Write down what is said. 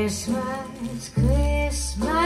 Christmas, Christmas.